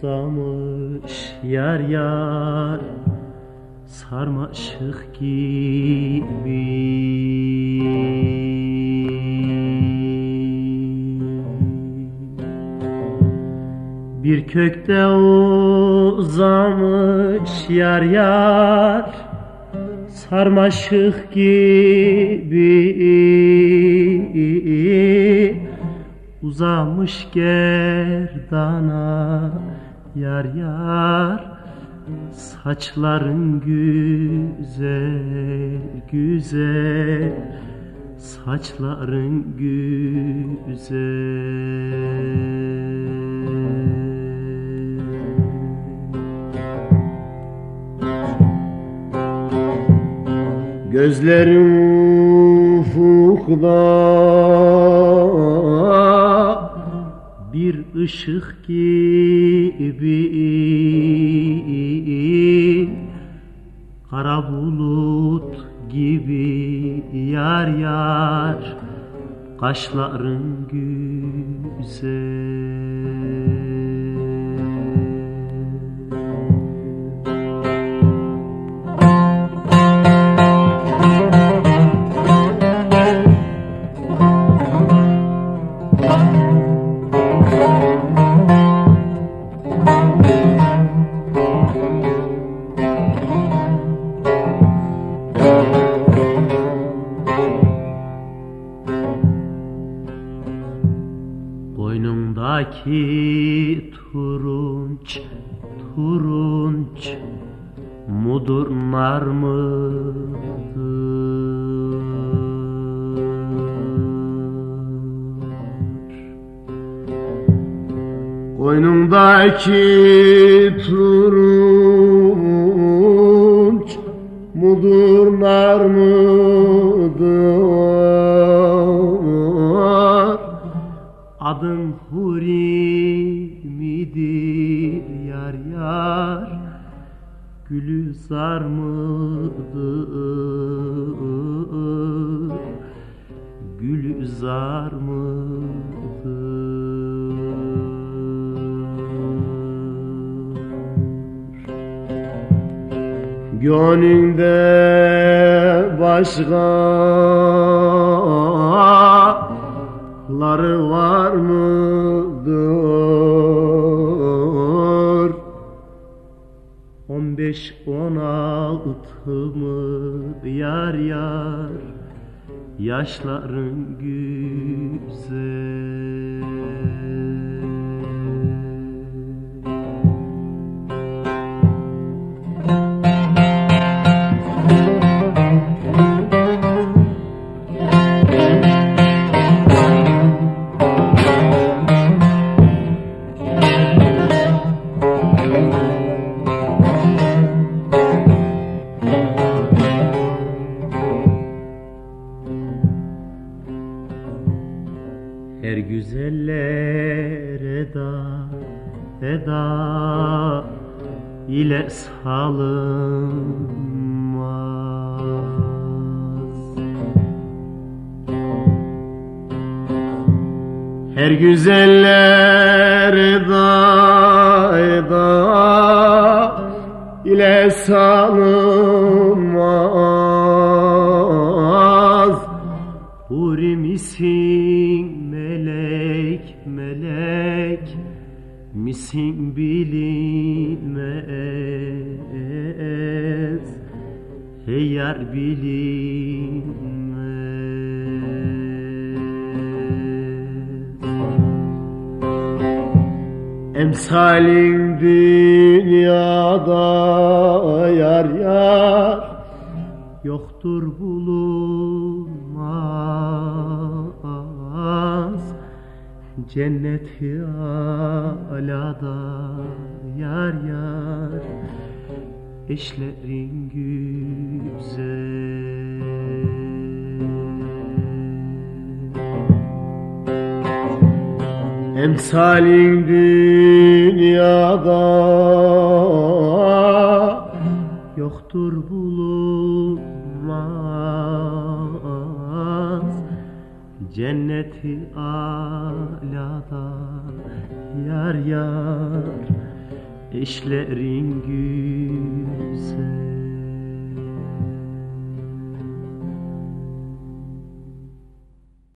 Sarmamış yar yar Sarmaşık gibi. Bir kökte uzamış yar yar Sarmaşık gibi Uzamış gerdana yar yar Saçların güzel güzel Saçların güzel. Gözlerim ufukta ışık gibi. Kara bulut gibi yar yar Kaşların güzel Boynumdaki turunç, turunç mudur nar mıdır? Boynumdaki turunç yar yar Gülizar mıdır Gülizar mıdır Gönlünde başkaları var mıdır? Beş on altı mı yar yar Yaşların güzel eda ile salınmaz. Her güzeller misin bilinmez Hey yar bilinmez. Emsalin dünyada yar yar Yoktur bulunmaz Cenneti alada yar yar Eşlerin güzel. Emsalin dünyada yoktur bulunmaz. Cenneti alada yar yar eşlerin güzel